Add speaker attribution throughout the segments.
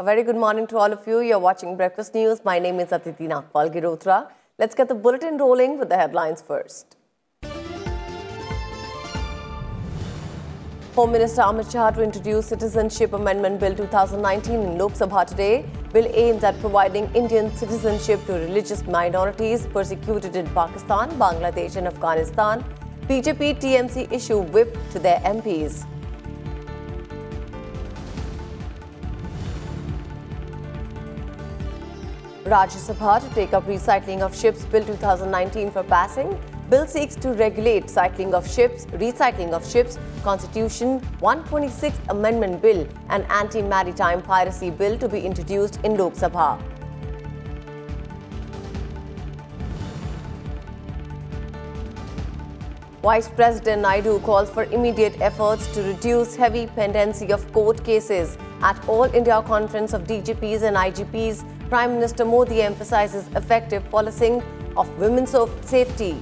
Speaker 1: A very good morning to all of you. You're watching Breakfast News. My name is Aditi Nagpal Girotra. Let's get the bulletin rolling with the headlines first. Home Minister Amit Shah to introduce Citizenship Amendment Bill 2019 in Lok Sabha today. Bill aims at providing Indian citizenship to religious minorities persecuted in Pakistan, Bangladesh and Afghanistan. BJP TMC issue whip to their MPs. Rajya Sabha to take up recycling of ships Bill 2019 for passing. Bill seeks to regulate cycling of ships, recycling of ships, Constitution 126th Amendment Bill and Anti-Maritime Piracy Bill to be introduced in Lok Sabha. Vice President Naidu calls for immediate efforts to reduce heavy pendency of court cases. At All India Conference of DGPs and IGPs, Prime Minister Modi emphasizes effective policing of women's safety.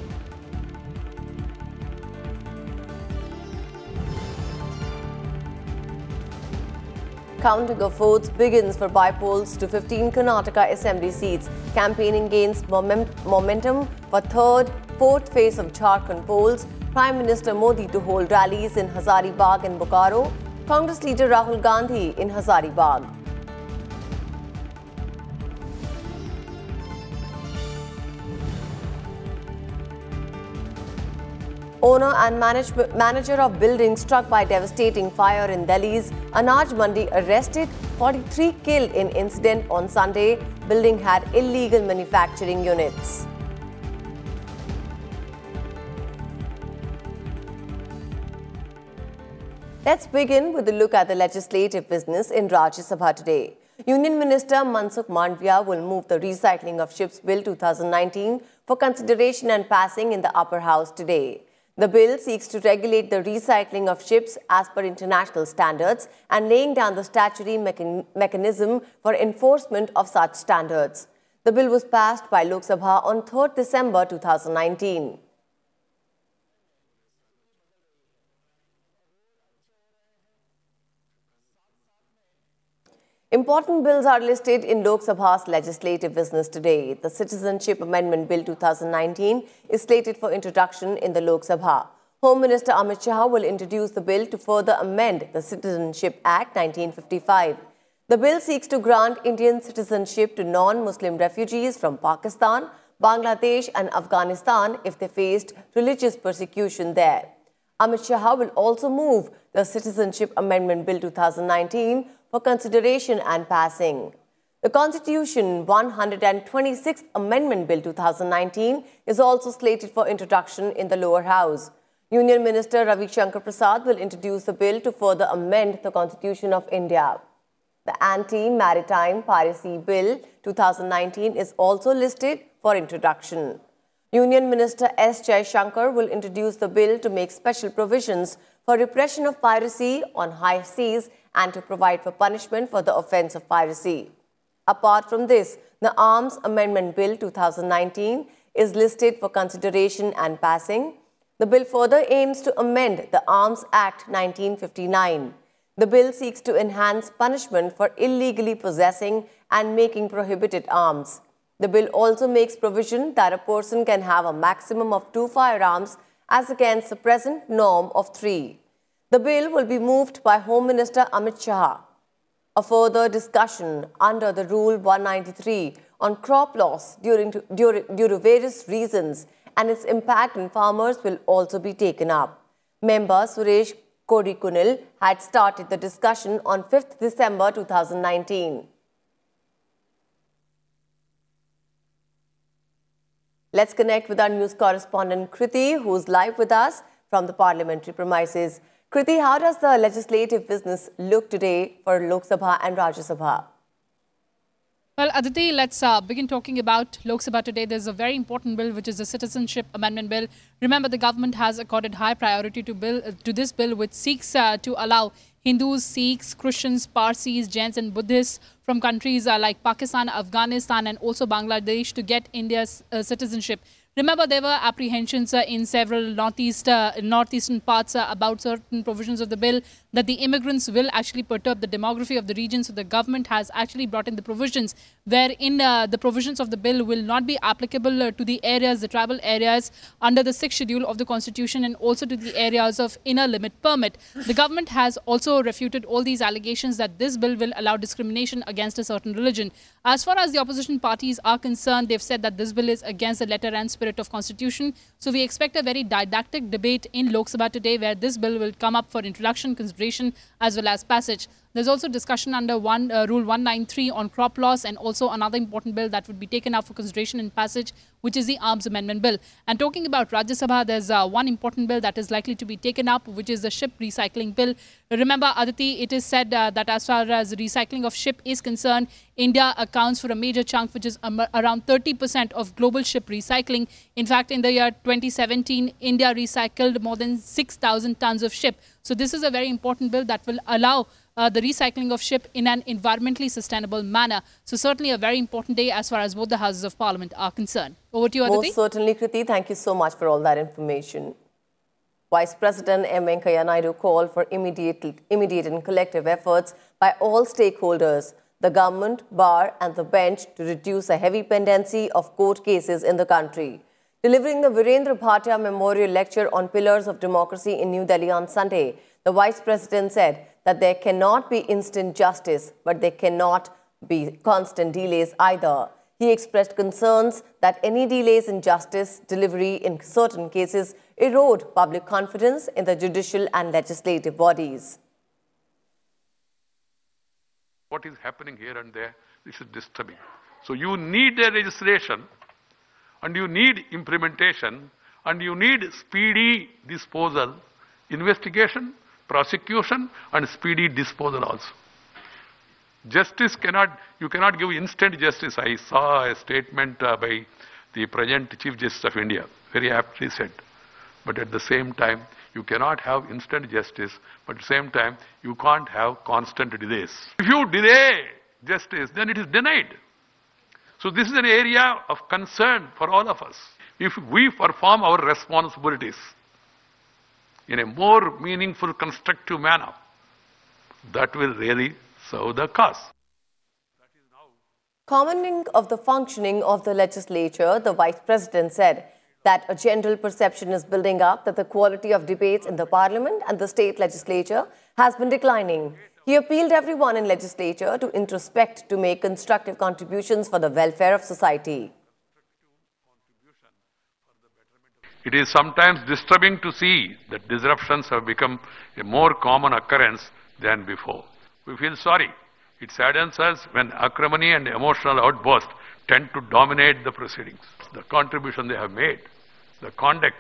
Speaker 1: Counting of votes begins for bypolls to 15 Karnataka Assembly seats. Campaigning gains momentum for third, fourth phase of Jharkhand polls. Prime Minister Modi to hold rallies in Hazaribagh and Bokaro. Congress leader Rahul Gandhi in Hazaribagh. Owner and manage manager of building struck by devastating fire in Delhi's Anaj Mandi arrested, 43 killed in incident on Sunday. Building had illegal manufacturing units. Let's begin with a look at the legislative business in Rajya Sabha today. Union Minister Mansukh Mandavia will move the Recycling of Ships Bill 2019 for consideration and passing in the upper house today. The bill seeks to regulate the recycling of ships as per international standards and laying down the statutory mechan mechanism for enforcement of such standards. The bill was passed by Lok Sabha on 3rd December 2019. Important bills are listed in Lok Sabha's legislative business today. The Citizenship Amendment Bill 2019 is slated for introduction in the Lok Sabha. Home Minister Amit Shah will introduce the bill to further amend the Citizenship Act 1955. The bill seeks to grant Indian citizenship to non-Muslim refugees from Pakistan, Bangladesh and Afghanistan if they faced religious persecution there. Amit Shah will also move the Citizenship Amendment Bill 2019 for consideration and passing. The Constitution 126th Amendment Bill 2019 is also slated for introduction in the lower house. Union Minister Ravi Shankar Prasad will introduce the bill to further amend the Constitution of India. The Anti-Maritime Piracy Bill 2019 is also listed for introduction. Union Minister S. Shankar will introduce the bill to make special provisions for repression of piracy on high seas and to provide for punishment for the offence of piracy. Apart from this, the Arms Amendment Bill 2019 is listed for consideration and passing. The bill further aims to amend the Arms Act 1959. The bill seeks to enhance punishment for illegally possessing and making prohibited arms. The bill also makes provision that a person can have a maximum of two firearms as against the present norm of three. The bill will be moved by Home Minister Amit Shah. A further discussion under the Rule 193 on crop loss during due to various reasons and its impact on farmers will also be taken up. Member Suresh Kodikunnil had started the discussion on 5th December 2019. Let's connect with our news correspondent Kriti, who's live with us from the parliamentary premises. Kriti, how does the legislative business look today for Lok Sabha and Rajya Sabha?
Speaker 2: Well, Aditi, let's uh, begin talking about Lok Sabha today. There's a very important bill, which is the Citizenship Amendment Bill. Remember, the government has accorded high priority to bill uh, to this bill, which seeks uh, to allow Hindus, Sikhs, Christians, Parsis, Jains and Buddhists from countries uh, like Pakistan, Afghanistan and also Bangladesh to get India's uh, citizenship. Remember, there were apprehensions uh, in several northeast, uh, northeastern parts uh, about certain provisions of the bill that the immigrants will actually perturb the demography of the region. So the government has actually brought in the provisions wherein uh, the provisions of the bill will not be applicable uh, to the areas, the tribal areas under the sixth schedule of the constitution and also to the areas of inner line permit. The government has also refuted all these allegations that this bill will allow discrimination against a certain religion. As far as the opposition parties are concerned, they've said that this bill is against the letter and spirit of constitution. So we expect a very didactic debate in Lok Sabha today where this bill will come up for introduction, consideration as well as passage. There's also discussion under one uh, Rule 193 on crop loss and also another important bill that would be taken up for consideration in passage, which is the Arms Amendment Bill. And talking about Rajya Sabha, there's uh, one important bill that is likely to be taken up, which is the Ship Recycling Bill. Remember, Aditi, it is said uh, that as far as recycling of ship is concerned, India accounts for a major chunk, which is around 30% of global ship recycling. In fact, in the year 2017, India recycled more than 6,000 tons of ship. So this is a very important bill that will allow uh, the recycling of ship in an environmentally sustainable manner. So certainly a very important day as far as both the houses of parliament are concerned. Over to you, Aditi.
Speaker 1: Most certainly, Kriti. Thank you so much for all that information. Vice President M. Venkaiah Naidu called for immediate, immediate and collective efforts by all stakeholders, the government, bar and the bench to reduce a heavy pendency of court cases in the country. Delivering the Virendra Bhatia Memorial Lecture on Pillars of Democracy in New Delhi on Sunday, the Vice President said that there cannot be instant justice, but there cannot be constant delays either. He expressed concerns that any delays in justice delivery in certain cases erode public confidence in the judicial and legislative bodies.
Speaker 3: What is happening here and there, this is disturbing. So you need a registration and you need implementation and you need speedy disposal, investigation prosecution and speedy disposal also. Justice cannot, you cannot give instant justice. I saw a statement uh, by the present Chief Justice of India, very aptly said. But at the same time, you cannot have instant justice, but at the same time, you can't have constant delays. If you delay justice, then it is denied. So this is an area of concern for all of us. If we perform our responsibilities, in a more meaningful, constructive manner, that will really serve the cause.
Speaker 1: Commenting of the functioning of the legislature, the Vice President said that a general perception is building up that the quality of debates in the Parliament and the state legislature has been declining. He appealed everyone in legislature to introspect to make constructive contributions for the welfare of society.
Speaker 3: It is sometimes disturbing to see that disruptions have become a more common occurrence than before. We feel sorry. It saddens us when acrimony and emotional outbursts tend to dominate the proceedings. The contribution they have made, the conduct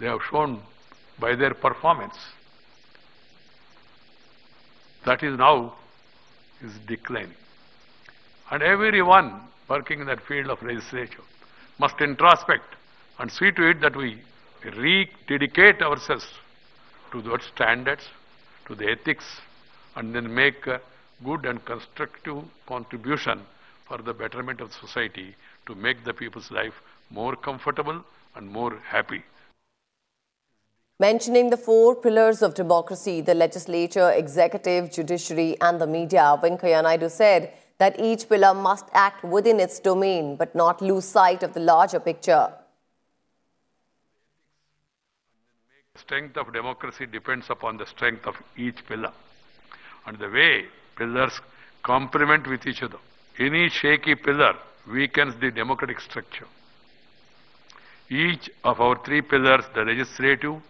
Speaker 3: they have shown by their performance, that is now is declining. And everyone working in that field of legislature must introspect and see to it that we rededicate ourselves to those standards, to the ethics, and then make a good and constructive contribution for the betterment of society to make the people's life more comfortable and more happy.
Speaker 1: Mentioning the four pillars of democracy, the legislature, executive, judiciary and the media, Venkaiah Naidu said that each pillar must act within its domain but not lose sight of the larger picture.
Speaker 3: Strength of democracy depends upon the strength of each pillar and the way pillars complement with each other. Any shaky pillar weakens the democratic structure. Each of our three pillars, the legislative,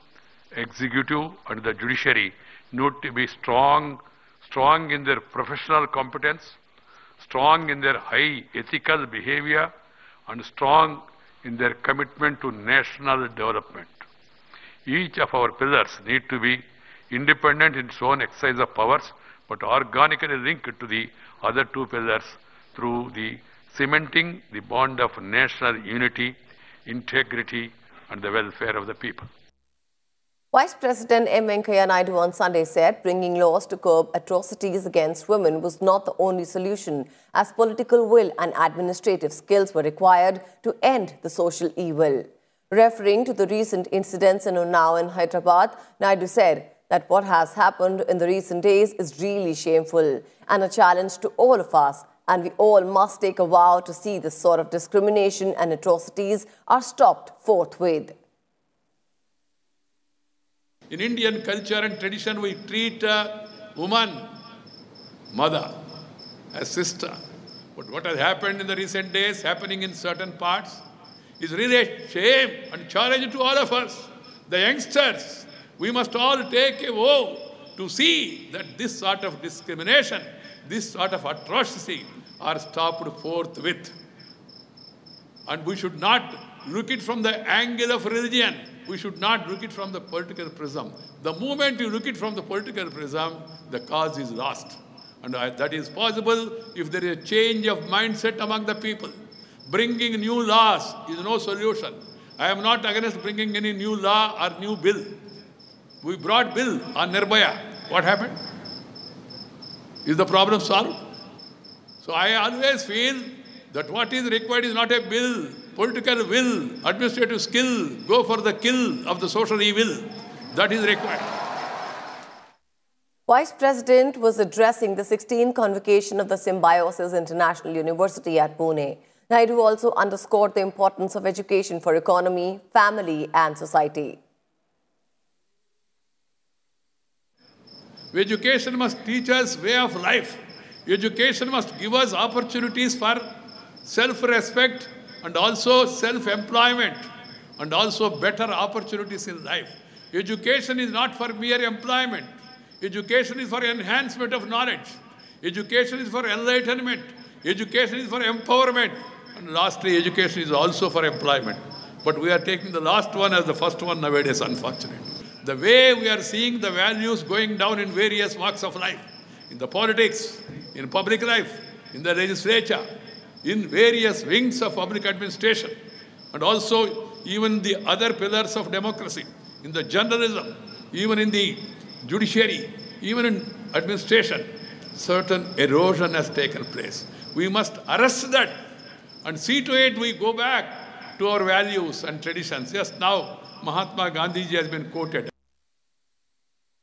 Speaker 3: executive and the judiciary, need to be strong, strong in their professional competence, strong in their high ethical behavior and strong in their commitment to national development. Each of our pillars need to be independent in its own exercise of powers, but organically linked to the other two pillars through the cementing the bond of national unity, integrity, and the welfare of the people.
Speaker 1: Vice President M. Venkaiah Naidu on Sunday said bringing laws to curb atrocities against women was not the only solution, as political will and administrative skills were required to end the social evil. Referring to the recent incidents in Unnao and Hyderabad, Naidu said that what has happened in the recent days is really shameful and a challenge to all of us and we all must take a vow to see this sort of discrimination and atrocities are stopped forthwith.
Speaker 3: In Indian culture and tradition, we treat a woman, mother, as sister. But what has happened in the recent days, happening in certain parts, is really a shame and challenge to all of us. The youngsters, we must all take a vow to see that this sort of discrimination, this sort of atrocity are stopped forthwith. And we should not look it from the angle of religion. We should not look it from the political prism. The moment you look it from the political prism, the cause is lost. And that is possible if there is a change of mindset among the people. Bringing new laws is no solution. I am not against bringing any new law or new bill. We brought bill on Nirbhaya. What happened? Is the problem solved? So I always feel that what is required is not a bill, political will, administrative skill, go for the kill of the social evil. That is required.
Speaker 1: Vice President was addressing the 16th convocation of the Symbiosis International University at Pune. Naidu also underscored the importance of education for economy, family and society.
Speaker 3: Education must teach us way of life. Education must give us opportunities for self-respect and also self-employment and also better opportunities in life. Education is not for mere employment. Education is for enhancement of knowledge. Education is for enlightenment. Education is for empowerment. And lastly, education is also for employment. But we are taking the last one as the first one nowadays, unfortunately. The way we are seeing the values going down in various walks of life, in the politics, in public life, in the legislature, in various wings of public administration, and also even the other pillars of democracy, in the journalism, even in the judiciary, even in administration, certain erosion has taken place. We must arrest that and see to it we go back to our values and traditions. Just now, Mahatma Gandhi has been quoted.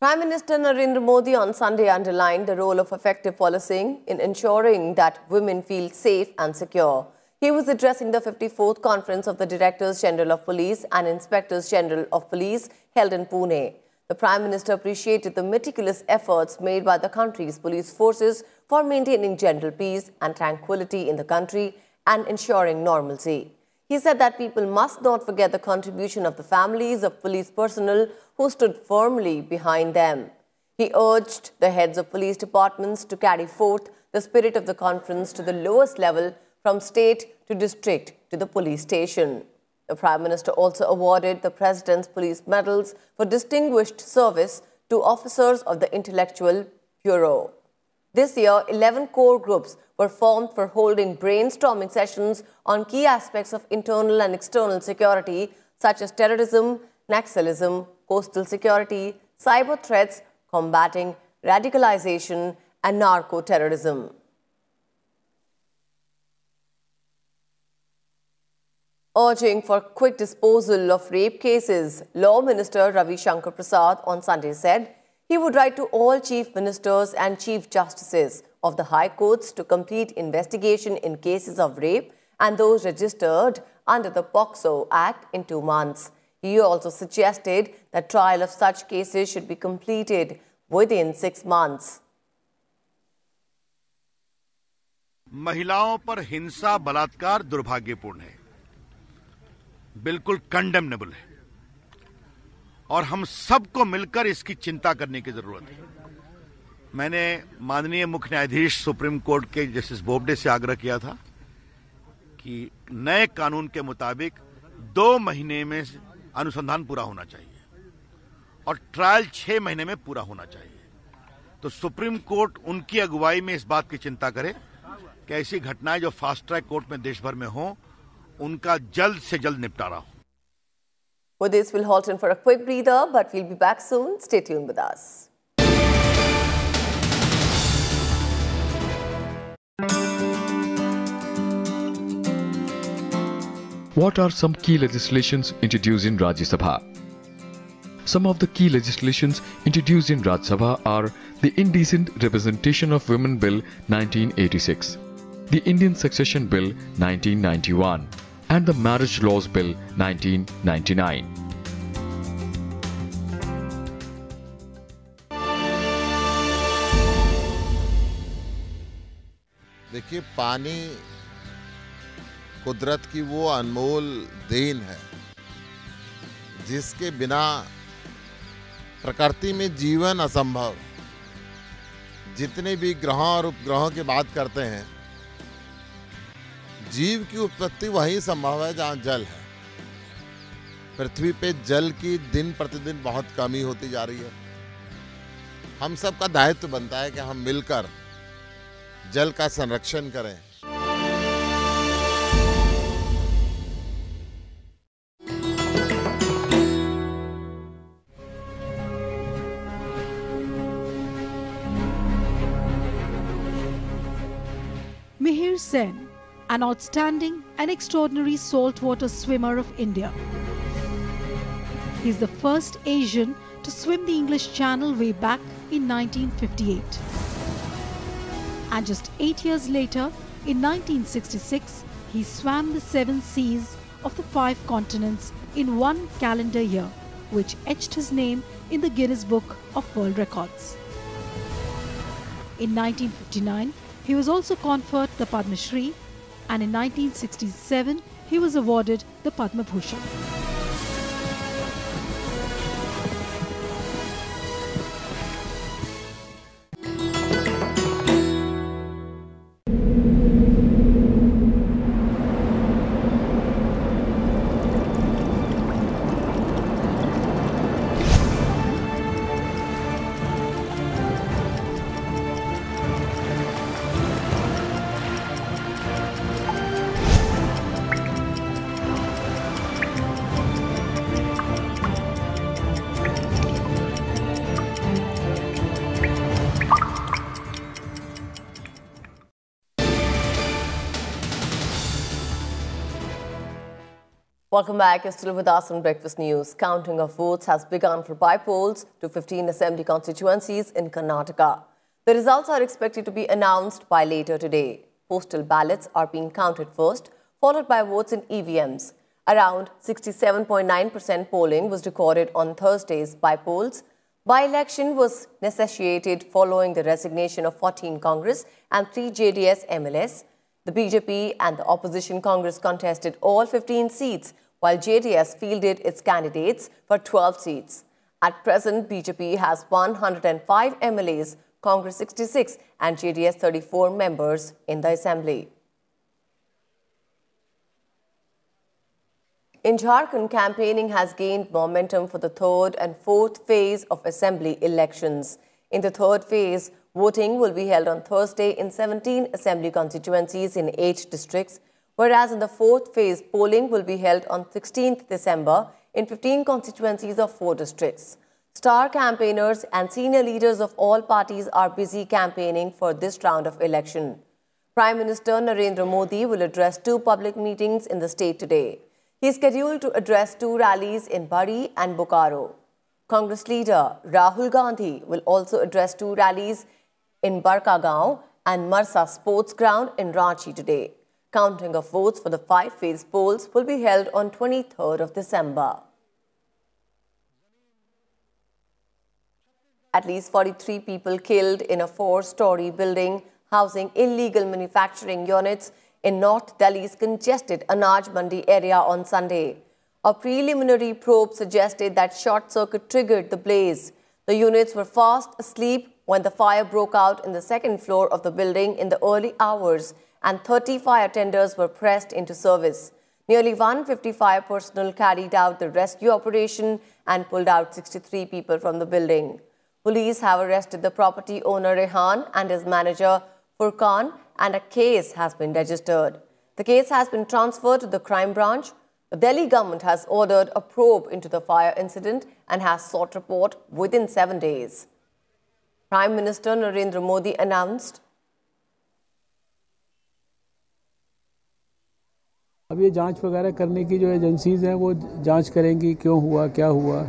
Speaker 1: Prime Minister Narendra Modi on Sunday underlined the role of effective policing in ensuring that women feel safe and secure. He was addressing the 54th conference of the Directors General of Police and Inspectors General of Police held in Pune. The Prime Minister appreciated the meticulous efforts made by the country's police forces for maintaining general peace and tranquility in the country and ensuring normalcy. He said that people must not forget the contribution of the families of police personnel who stood firmly behind them. He urged the heads of police departments to carry forth the spirit of the conference to the lowest level from state to district to the police station. The Prime Minister also awarded the President's Police Medals for distinguished service to officers of the Intelligence Bureau. This year, 11 core groups were formed for holding brainstorming sessions on key aspects of internal and external security, such as terrorism, Naxalism, coastal security, cyber threats, combating radicalization, and narco terrorism. Urging for quick disposal of rape cases, Law Minister Ravi Shankar Prasad on Sunday said he would write to all chief ministers and chief justices of the high courts to complete investigation in cases of rape and those registered under the POCSO Act in two months. He also suggested that trial of such cases should be completed within six months.
Speaker 4: महिलाओं पर हिंसा बलात्कार दुर्भाग्यपूर्ण है बिल्कुल condemnable है और हम सबको मिलकर इसकी चिंता करने की ज़रूरत है। मैंने माननीय मुख्य न्यायाधीश सुप्रीम कोर्ट के जस्टिस बोबडे से आग्रह किया था कि नए कानून के मुताबिक दो महीने में अनुसंधान पूरा होना चाहिए और ट्रायल छह महीने में पूरा होना चाहिए। तो सुप्रीम कोर्ट उनकी अगुवाई में इस बात की चिंता करे कि ऐसी घटनाएँ जो फास्ट ट्रैक कोर्ट में देश भर में हो, उनका जल्द से जल्द निपटारा हो।
Speaker 1: With this, we'll halt in for a quick breather, but we'll be back soon. Stay tuned with us.
Speaker 5: What are some key legislations introduced in Rajya Sabha? Some of the key legislations introduced in Rajya Sabha are the Indecent Representation of Women Bill 1986, the Indian Succession Bill 1991, and the Marriage Laws Bill 1999.
Speaker 6: देखिए, पानी कुदरत की वो अनमोल then है, जिसके बिना प्रकृति में जीवन असंभव जितने भी ग्रहों और उपग्रहों की बात करते हैं जीव की उत्पत्ति वहीं संभव है जहाँ जल है। पृथ्वी पे जल की दिन प्रतिदिन बहुत कमी होती जा रही है। हम सबका दायित्व बनता है कि हम मिलकर जल का संरक्षण करें।
Speaker 7: Mihir Sen, an outstanding and extraordinary saltwater swimmer of India. He is the first Asian to swim the English Channel way back in 1958. And just eight years later, in 1966, he swam the seven seas of the five continents in one calendar year, which etched his name in the Guinness Book of World Records. In 1959, he was also conferred the Padma Shri, and in 1967, he was awarded the Padma Bhushan.
Speaker 1: Welcome back. You're still with us on Breakfast News. Counting of votes has begun for by-polls to 15 assembly constituencies in Karnataka. The results are expected to be announced by later today. Postal ballots are being counted first, followed by votes in EVMs. Around 67.9% polling was recorded on Thursday's by-polls. By-election was necessitated following the resignation of 14 Congress and 3 JDS MLAs. The BJP and the opposition Congress contested all 15 seats, while JDS fielded its candidates for 12 seats. At present, BJP has 105 MLAs, Congress 66 and JDS 34 members in the assembly. In Jharkhand, campaigning has gained momentum for the third and fourth phase of assembly elections. In the third phase, voting will be held on Thursday in 17 assembly constituencies in 8 districts, whereas in the fourth phase, polling will be held on 16th December in 15 constituencies of 4 districts. Star campaigners and senior leaders of all parties are busy campaigning for this round of election. Prime Minister Narendra Modi will address two public meetings in the state today. He is scheduled to address two rallies in Bari and Bokaro. Congress leader Rahul Gandhi will also address two rallies in Barkagaon and Marsa Sports Ground in Ranchi today. Counting of votes for the five-phase polls will be held on 23rd of December. At least 43 people killed in a four-story building housing illegal manufacturing units in North Delhi's congested Anaj Mandi area on Sunday. A preliminary probe suggested that short circuit triggered the blaze. The units were fast asleep when the fire broke out in the second floor of the building in the early hours and 30 fire tenders were pressed into service. Nearly 155 personnel carried out the rescue operation and pulled out 63 people from the building. Police have arrested the property owner Rehan and his manager Furqan and a case has been registered. The case has been transferred to the crime branch. The Delhi government has ordered a probe into the fire incident and has sought report within seven days. Prime Minister Narendra Modi announced
Speaker 8: अब ये जाँच वगैरह करने की जो agencies हैं वो जाँच करेंगी क्यों हुआ क्या हुआ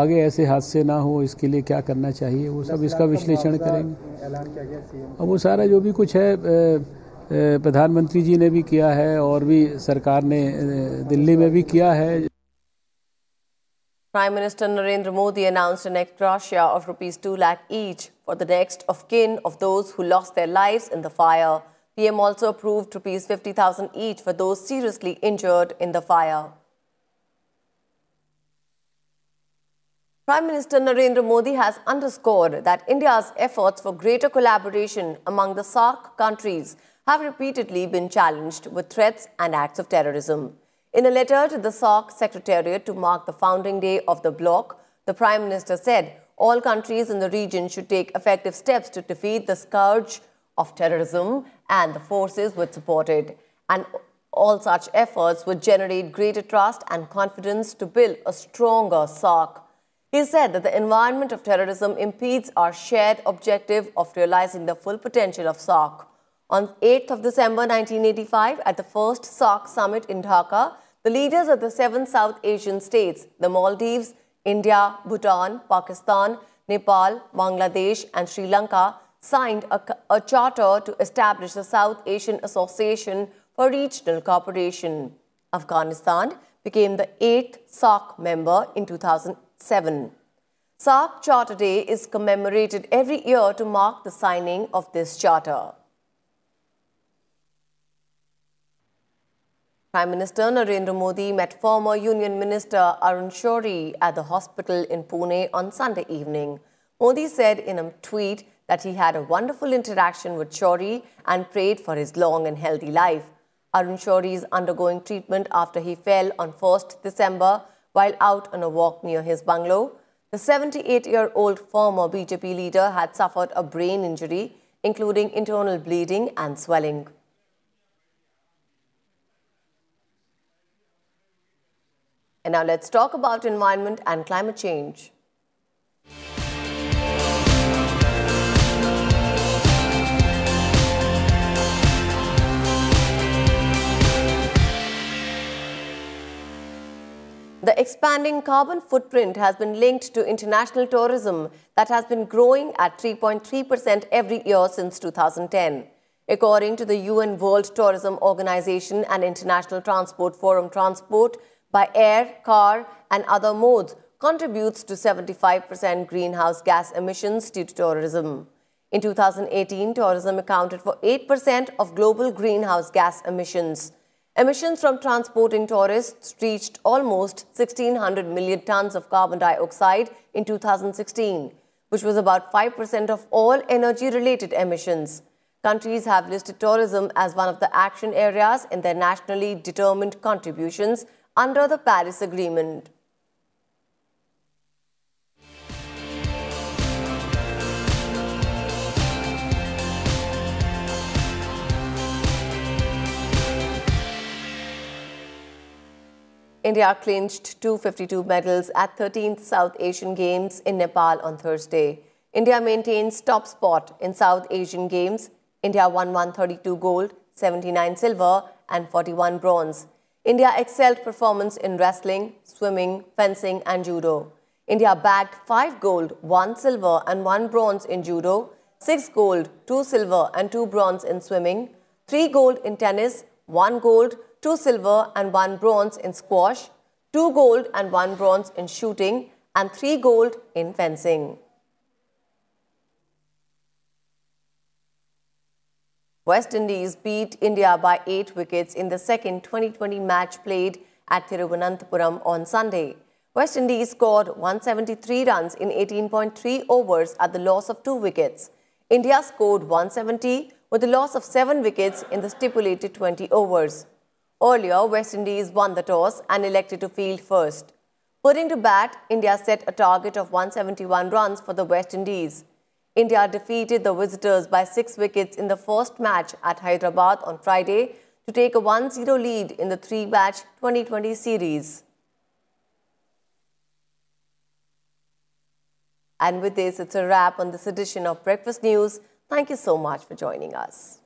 Speaker 8: आगे ऐसे हादसे ना हो इसके लिए क्या करना चाहिए वो सब इसका विश्लेषण करेंगे और वो सारा जो भी कुछ है प्रधानमंत्री जी ने भी किया है और भी सरकार ने दिल्ली में भी किया है
Speaker 1: Prime Minister Narendra Modi announced an extra share of rupees 2 lakh each for the next of kin of those who lost their lives in the fire. PM also approved rupees 50,000 each for those seriously injured in the fire. Prime Minister Narendra Modi has underscored that India's efforts for greater collaboration among the SAARC countries have repeatedly been challenged with threats and acts of terrorism. In a letter to the SAARC Secretariat to mark the founding day of the bloc, the Prime Minister said all countries in the region should take effective steps to defeat the scourge of terrorism and the forces which support it. And all such efforts would generate greater trust and confidence to build a stronger SAARC. He said that the environment of terrorism impedes our shared objective of realizing the full potential of SAARC. On 8th of December 1985, at the first SAARC summit in Dhaka, the leaders of the seven South Asian states, the Maldives, India, Bhutan, Pakistan, Nepal, Bangladesh, and Sri Lanka, signed a, a, charter to establish the South Asian Association for Regional Cooperation. Afghanistan became the eighth SAARC member in 2007. SAARC Charter Day is commemorated every year to mark the signing of this charter. Prime Minister Narendra Modi met former Union Minister Arun Shourie at the hospital in Pune on Sunday evening. Modi said in a tweet that he had a wonderful interaction with Shourie and prayed for his long and healthy life. Arun Shourie is undergoing treatment after he fell on 1st December while out on a walk near his bungalow. The 78-year-old former BJP leader had suffered a brain injury, including internal bleeding and swelling. And now let's talk about environment and climate change. The expanding carbon footprint has been linked to international tourism that has been growing at 3.3% every year since 2010. According to the UN World Tourism Organization and International Transport Forum Transport, by air, car, and other modes contributes to 75% greenhouse gas emissions due to tourism. In 2018, tourism accounted for 8% of global greenhouse gas emissions. Emissions from transporting tourists reached almost 1,600 million tons of carbon dioxide in 2016, which was about 5% of all energy-related emissions. Countries have listed tourism as one of the action areas in their nationally determined contributions under the Paris Agreement. India clinched 252 medals at 13th South Asian Games in Nepal on Thursday. India maintains top spot in South Asian Games. India won 132 gold, 79 silver and 41 bronze. India excelled performance in wrestling, swimming, fencing and judo. India bagged 5 gold, 1 silver and 1 bronze in judo, 6 gold, 2 silver and 2 bronze in swimming, 3 gold in tennis, 1 gold, 2 silver and 1 bronze in squash, 2 gold and 1 bronze in shooting and 3 gold in fencing. West Indies beat India by 8 wickets in the second 2020 match played at Thiruvananthapuram on Sunday. West Indies scored 173 runs in 18.3 overs at the loss of 2 wickets. India scored 170 with the loss of 7 wickets in the stipulated 20 overs. Earlier, West Indies won the toss and elected to field first. Putting to bat, India set a target of 171 runs for the West Indies. India defeated the visitors by six wickets in the first match at Hyderabad on Friday to take a 1-0 lead in the three-match 2020 series. And with this, it's a wrap on this edition of Breakfast News. Thank you so much for joining us.